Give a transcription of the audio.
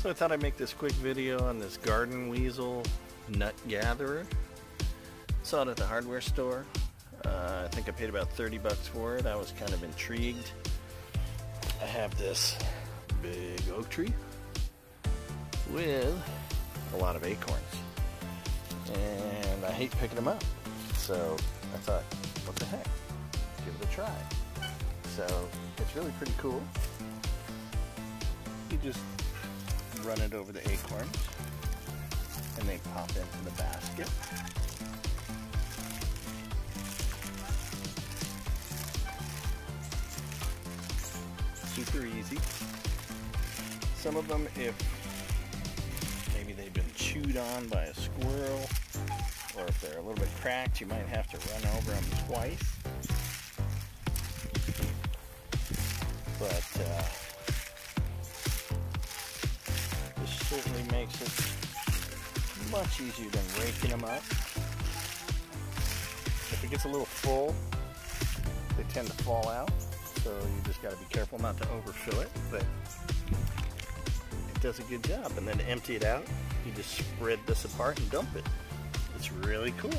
So I thought I'd make this quick video on this garden weasel nut gatherer. Saw it at the hardware store. Uh, I think I paid about 30 bucks for it. I was kind of intrigued. I have this big oak tree with a lot of acorns. And I hate picking them up. So I thought, what the heck? Give it a try. So it's really pretty cool. You just run it over the acorns and they pop into the basket. Super easy. Some of them, if maybe they've been chewed on by a squirrel, or if they're a little bit cracked, you might have to run over them twice. But uh, makes it much easier than raking them up. If it gets a little full, they tend to fall out, so you just got to be careful not to overfill it. But it does a good job. And then to empty it out, you just spread this apart and dump it. It's really cool.